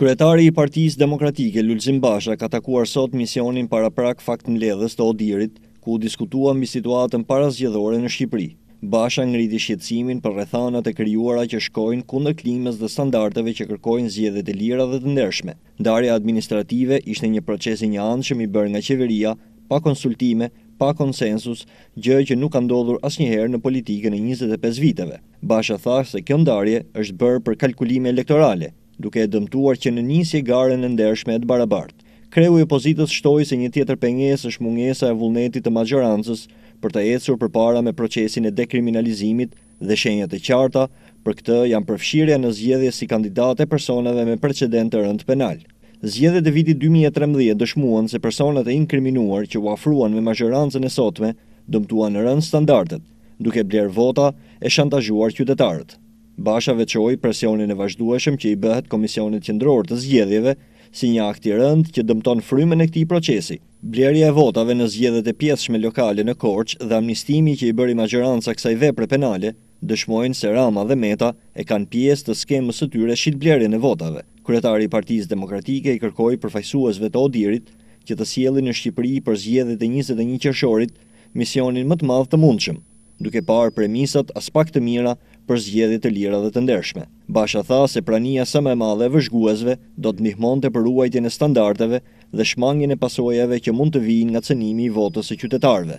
Kryetari i Partisë Demokratike, Lulzim Basha, ka takuar sot misionin paraprak faktmbledhës të ODIHR-it, ku u diskutua mbi situatën parazgjedhore në Shqipëri. Basha ngriti shqetësimin për rrethanat e krijuara që shkojnë kundër klimës dhe standardeve që kërkojnë zgjedhjet e lira dhe të ndershme. Ndarja administrative ishte një proces i njëanshëm i bërë nga qeveria, pa konsultime, pa konsensus, gjë që nuk ka ndodhur asnjëherë në politikën e njëzet e pesë viteve. Basha tha se kjo ndarje është bërë për kalkulime elektorale, duke e dëmtuar që në nisje garën e ndershme e të barabartë. Kreu i opozitës shtoi se një tjetër pengesë është mungesa e vullnetit të mazhorancës për të ecur përpara me procesin e dekriminalizimit, dhe shenjat e qarta për këtë janë përfshirja në zgjedhje si kandidatë e personave me precedentë të rëndë penalë. Zgjedhjet e vitit dy mijë e trembëdhjetë dëshmuan se personat e inkriminuar që u afruan me mazhorancën e sotme dëmtuan rëndë standardet, duke blerë vota e shantazhuar qytetarët. Basha veçoi presionin e vazhdueshëm që i bëhet Komisionit Qendror të Zgjedhjeve si një akt i rëndë që dëmton frymën e këtij procesi. Blerja e votave në zgjedhjet e pjesshme lokale në Korçë dhe amnistimi që i bëri mazhoranca kësaj vepre penale, dëshmojnë se Rama dhe Meta e kanë pjesë të skemës së tyre shitblerjen e votave. Kryetari i Partisë Demokratike i kërkoi përfaqësuesve të ODIHR-it që të sjellin në Shqipëri për zgjedhjet e njëzet e një qershorit, misionin më të madh të mundshëm, duke parë premisat aspak të mira për zgjedhje të lira dhe të ndershme. Basha tha se prania sa më e madhe e vëzhguesve do të ndihmonte për ruajtjen e standardeve dhe shmangien e pasojave që mund të vijnë nga cënimi i votës së qytetarëve.